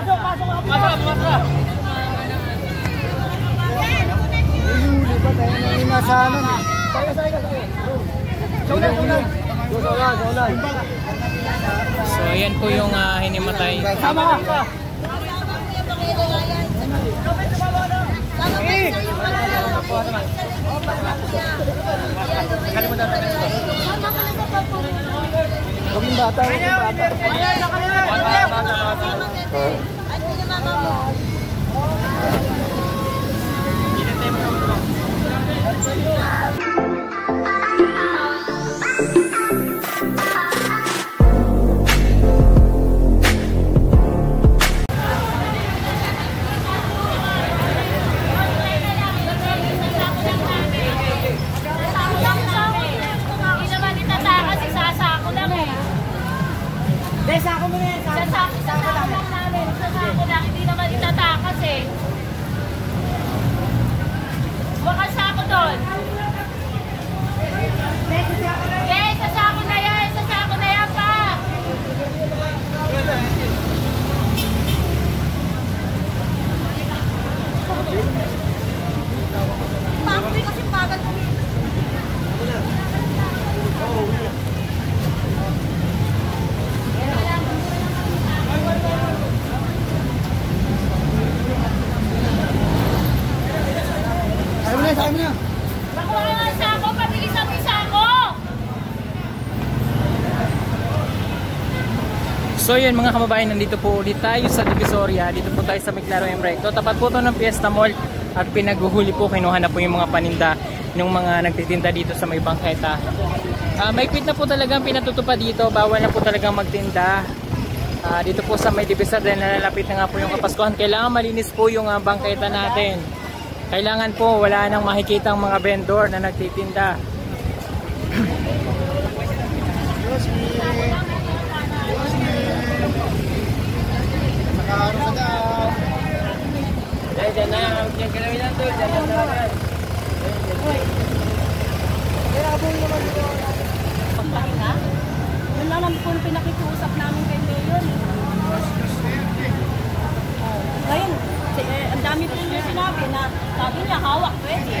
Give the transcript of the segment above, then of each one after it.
Pasok, pasok. Pasok, pasok. Huli ba tayo na inasahan? Tayo, tayo, tayo. Saulan, saulan. Saulan, saulan. So ayan po yung ah, hinimatay. Sama ka. Kaming bata, kaming bata. Hindi So yun mga kababayan, nandito po ulit tayo sa Divisoria. Dito po tayo sa Miklaro M. Recto. Tapat po to ng Fiesta Mall. At pinaghuhuli po, kinuha na po yung mga paninda ng mga nagtitinda dito sa may bangketa. Ah, may quit na po talaga ang pinatutupad dito. Bawal na po talagang magtinda. Ah, dito po sa may Divisoria, nalalapit na nga po yung Kapaskuhan. Kailangan malinis po yung ah, bangketa natin. Kailangan po wala nang makikita mga vendor na nagtitinda. Nakaharap sa daan. Dahil dyan na, dyan ka namin nato, dyan na namin. Pagpahinga? Yun lang naman po yung pinakikiusap namin kay Mayor. Ngayon, eh, ang dami po niya sinabi na sabi niya hawak pwede.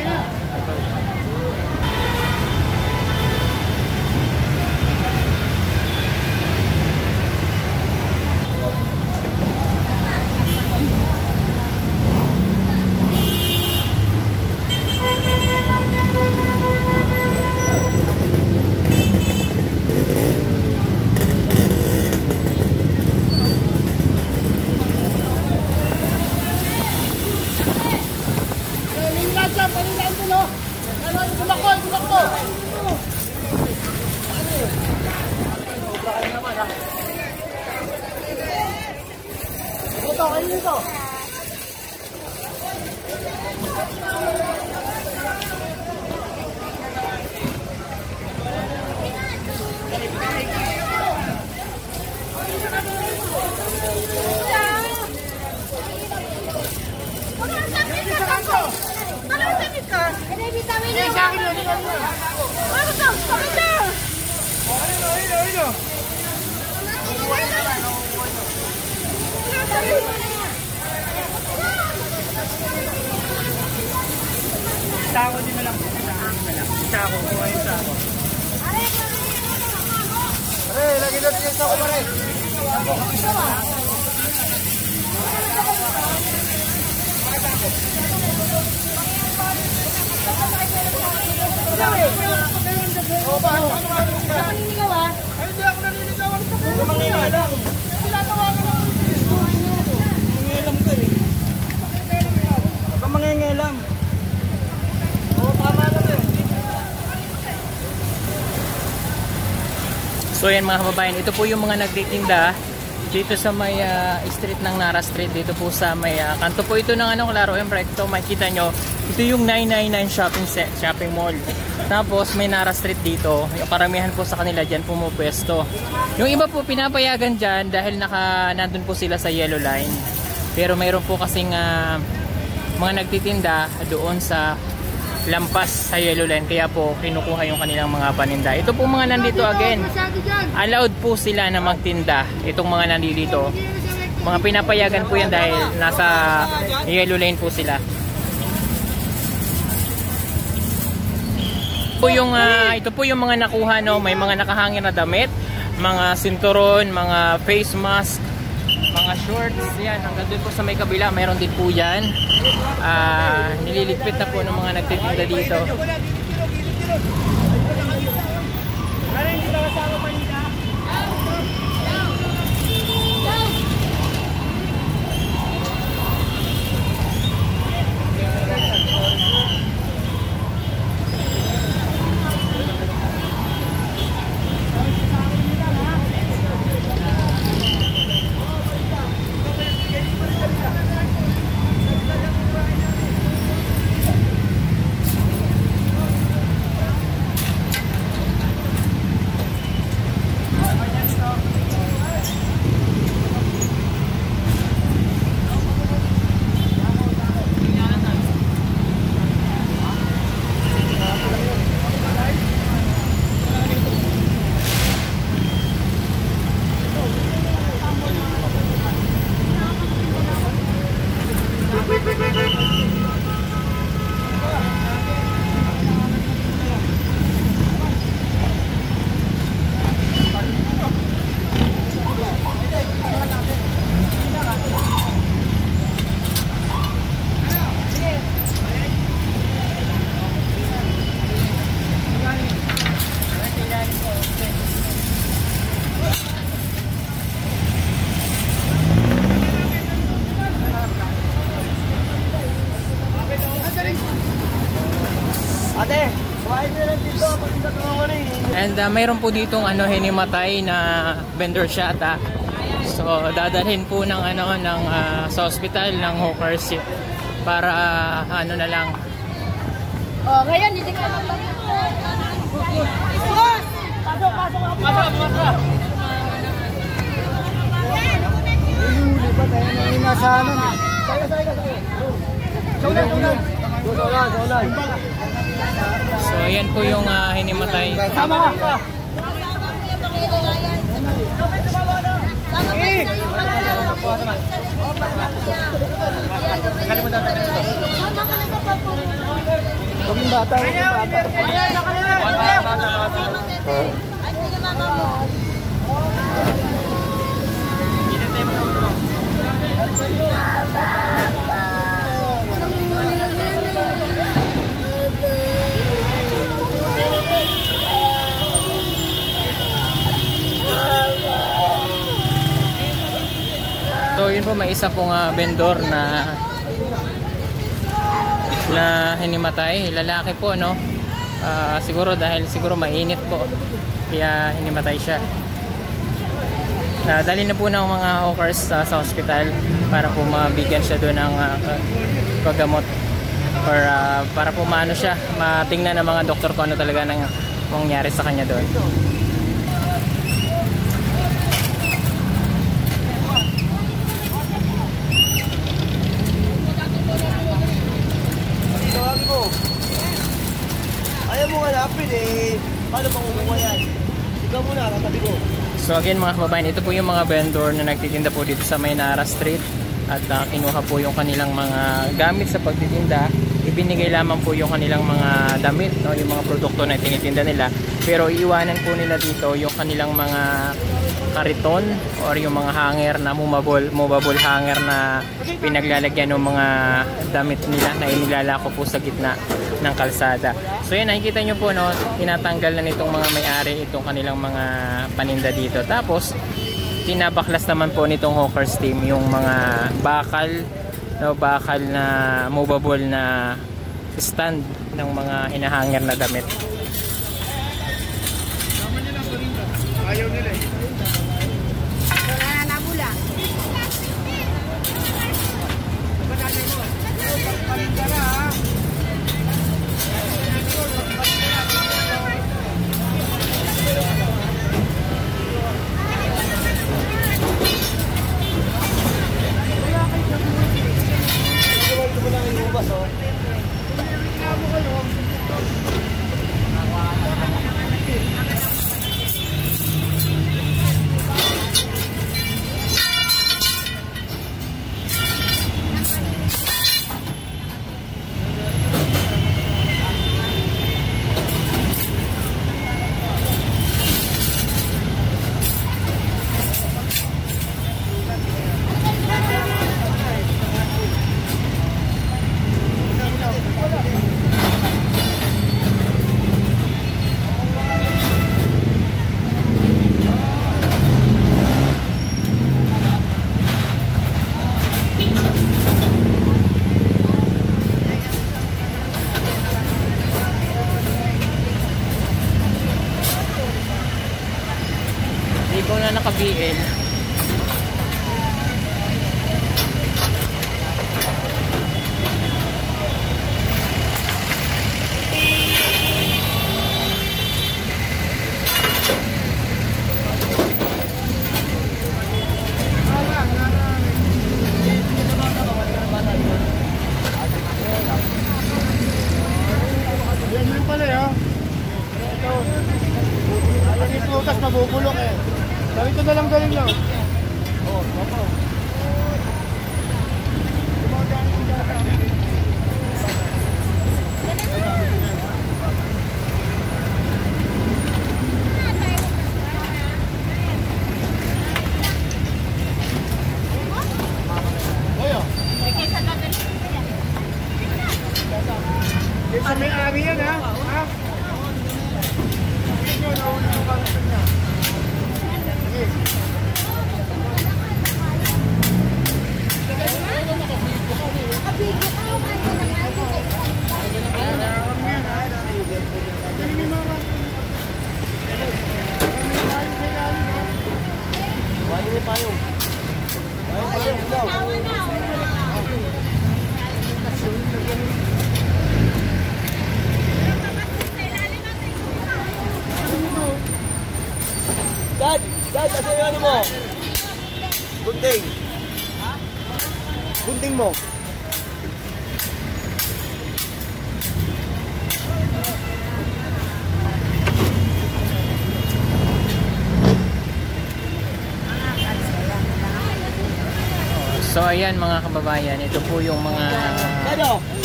第一个 Sako din na lang. Sako, kuha yung sako. Pare, lagi natin yung sako, pare. Naninigaw ah. Hindi ako naninigaw. Ano mangingilam? Tinatawagan ako. Mangingilam ka eh. Kang mangingilam. Oo, tama na eh. So yan mga kababayan, ito po yung mga nagtitinda dito sa may ah, street ng Nara Street, dito po sa may ah, kanto po ito ng ano, Claro M Recto, makikita nyo, ito yung 999 shopping set, shopping mall. Tapos may Nara Street dito, yung karamihan po sa kanila dyan pumupwesto. Yung iba po pinapayagan dyan dahil naka, nandun po sila sa yellow line. Pero mayroon po kasing ah, mga nagtitinda doon sa lampas sa yellow line kaya po kinukuha yung kanilang mga paninda. Ito po mga nandito again. Allowed po sila na magtinda itong mga nandito mga pinapayagan po yan dahil nasa yellow lane po sila. po yung ah, ito po yung mga nakuha no, may mga nakahangin na damit, mga sinturon, mga face mask, mga shorts, yan, hanggang doon po sa may kabila, mayroon din po yan. Ah, nililigpit na po ng mga nagtitinda dito. Uh, mayroon po ditong ano hinimatay na vendor shot ah. So dadalhin po ng ano ng ah, sa ospital ng hawkers para ah, ano na lang Oh, ngayon, hindi ka Boss! Pasok, pasok. Masarap, masarap. Huli pa tayo na inasahan. Saya, saya. Saulan, saulan. Saulan, saulan. So yan po yung ah, hinimatay. Sama ka. Kaming bata, kaming bata. So yun may isa pong ah, vendor na na hinimatay, lalaki po no. Ah, siguro dahil siguro mainit po kaya hinimatay siya. Nadali na po ng mga hawkers ah, sa hospital para po mabigyan siya doon ng ah, paggamot or ah, para po maano siya, matingnan ng mga doktor kung ano talaga nang mangyari sa kanya doon. Tawagin mo. Ayaw mo hanapin eh. Paano makukuha yan? Ikaw muna, katabi ko. So again mga kababayan, ito po yung mga vendor na nagtitinda po dito sa Maynara Street at ah, kinuha po yung kanilang mga gamit sa pagtitinda ibinigay lamang po yung kanilang mga damit no, yung mga produkto na tinitinda nila pero iiwanan po nila dito yung kanilang mga kariton or yung mga hanger na movable, movable hanger na pinaglalagyan ng mga damit nila na inilalako po sa gitna ng kalsada. So yan, nakikita nyo po, no, tinatanggal na nitong mga may-ari itong kanilang mga paninda dito. Tapos, tinabaklas naman po nitong hawkers team yung mga bakal, no, bakal na movable na stand ng mga hinahanger na damit. Miguel. Yan pala eh, oh. Ito. Ayan mabubulok eh. Ganito na lang galing lang. Oh. Oyo. Sa may-ari yan ha? Ha? Dad, dad, asa yung ano mo? Gunting. Gunting mo. So ayan mga kababayan, ito po yung mga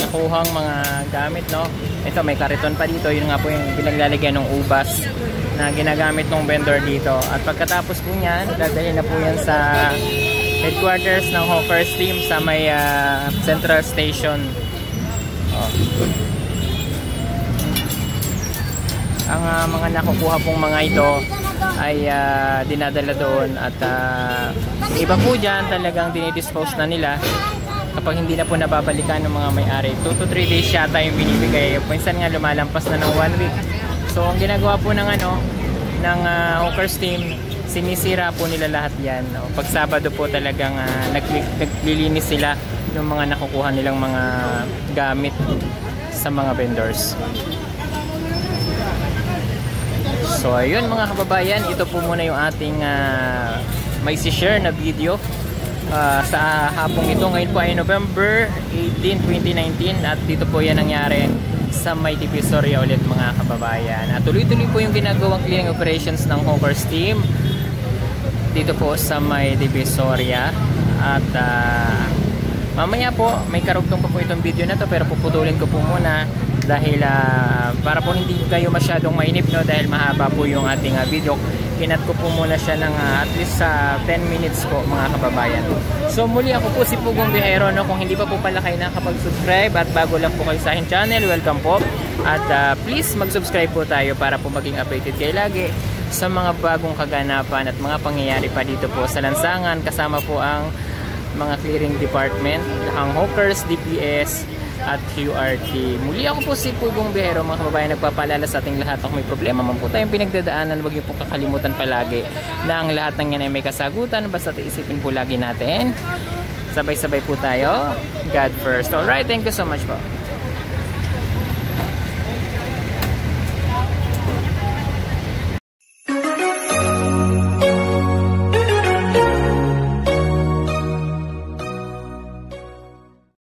nakuhang mga gamit no. Ito may kariton pa dito, yun nga po yung pinaglalagyan ng ubas na ginagamit ng vendor dito. At pagkatapos po niyan, dadalhin na po yan sa headquarters ng Hawkers team sa may ah, Central Station. Oh. Ang ah, mga nakukuha pong mga ito ay ah, dinadala doon at yung iba po dyan talagang dinidispose na nila kapag hindi na po nababalikan ng mga may-ari. 2 to 3 days yata yung binibigay. Minsan nga lumalampas na ng 1 week. So ang ginagawa po ng ano ng ah, Hawkers team, sinisira po nila lahat yan. No? Pag Sabado po talagang ah, nagli- naglilinis sila ng mga nakukuha nilang mga gamit sa mga vendors. So ayun mga kababayan, ito po muna yung ating ah, may si-share na video ah, sa hapong ito. Ngayon po ay November 18, 2019 at dito po yan nangyari sa may Divisoria ulit mga kababayan. At tuloy-tuloy po yung ginagawang cleaning operations ng Hawkers team dito po sa may Divisoria at ah, mamaya po may karugtong pa po itong video na to pero puputulin ko po muna dahil ah, para po hindi kayo masyadong mainip no dahil mahaba po yung ating ah, video kinat ko po muna siya ng ah, at least sa 10 minutes po mga kababayan. So muli ako po si Pugong Bihero no kung hindi pa po pala kayo nakapag-subscribe at bago lang po kayo sa aking channel welcome po. At ah, please mag-subscribe po tayo para po maging updated kayo lagi sa mga bagong kaganapan at mga pangyayari pa dito po sa lansangan. Kasama po ang mga clearing department, ang Hawkers, DPS at QRT. Muli ako po si Pugong Bihero mga kababayan nagpapaalala sa ating lahat kung may problema man po tayong pinagdadaanan huwag niyo po kakalimutan palagi na ang lahat ng yan ay may kasagutan basta isipin po lagi natin sabay-sabay po tayo God first. Alright, thank you so much po.